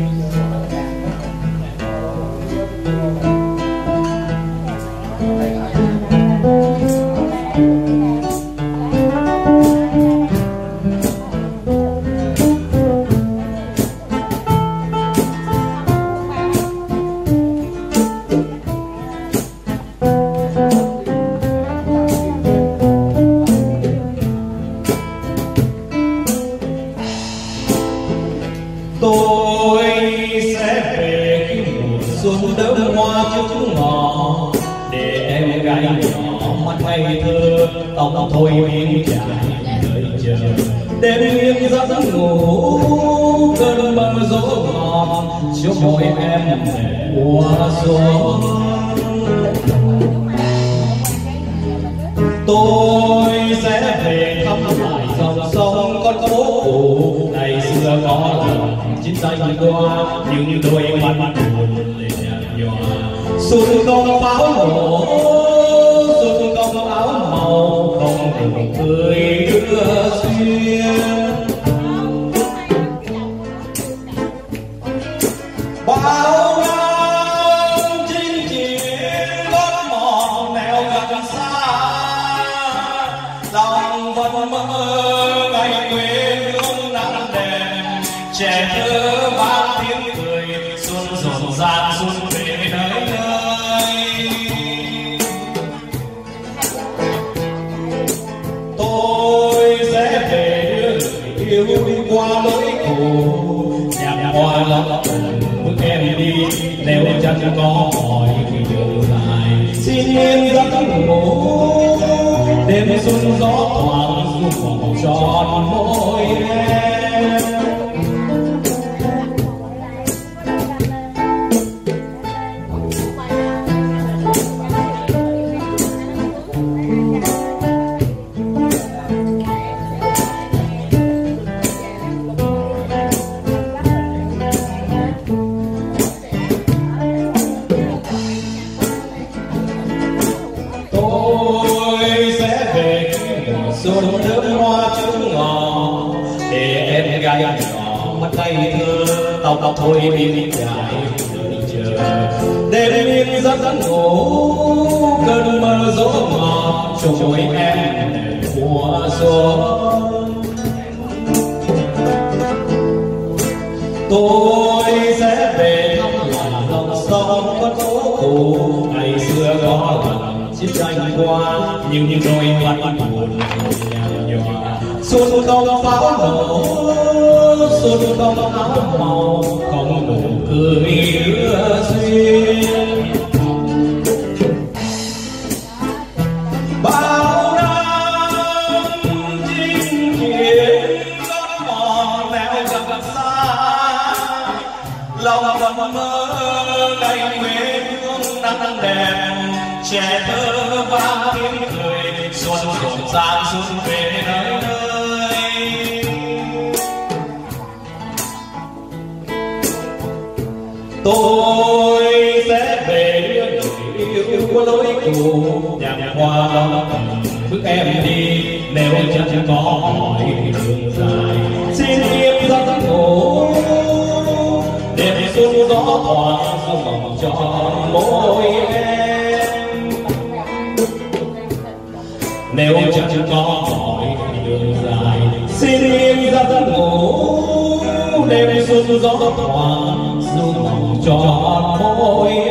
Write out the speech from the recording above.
tôi về khi mùa xuân đơm hoa chúc ngọ để em gái nhỏ mắt hay thơ tóc thôi miên trải đợi chờ đêm nghiêng giấc ngủ cơn mơ gió ngọt chúc mỗi em mùa xuân tôi sẽ về thăm lại dòng sông con phố cũ lần chiến những đôi mắt buồn lệ nhạt nhòa. Xuân không pháo nổ xuân không áo màu, không nụ cười đưa xuyên bao năm chinh chiến gót mòn nẻo gần xa. Lòng vẫn mơ, ngày quê hương nắng đèn trẻ thơ qua lối cũ nhạc hoa lắm bước em đi, nếu chân có mỏi thì trở lại, xin yên giấc ngủ. Đêm xuân gió thoảng du màu tròn môi khi xuân hoa trước ngò, để em gái nhỏ mắt ngây thơ tao tao thôi đi dài đợi chờ. Đêm yên giấc ngủ, cơn mơ gió ngọt trong em mùa xuân. Tôi sẽ về thăm làng dòng sông con phố cũ ngày xưa có lần chiến tranh qua, nhưng những đôi mắt buồn xuân không pháo nổ xuân không áo màu không nụ cười đưa duyên bao năm chinh chiến gót mòn nẻo gần xa lòng vẫn mơ ngày quê hương nắng đẹp trẻ thơ vang tiếng cười xuân rộn ràng xuân về nơi nơi tôi sẽ về đưa người yêu của lối cũ, nhạc hoa bước em đi, nếu chẳng có hỏi đường dài. Xin im giấc ngủ, đêm xuân gió thoảng sông vòng tròn môi em. Nếu chẳng có hỏi đường dài, xin im giấc ngủ, đêm xuân gió thoảng du cho tròn môi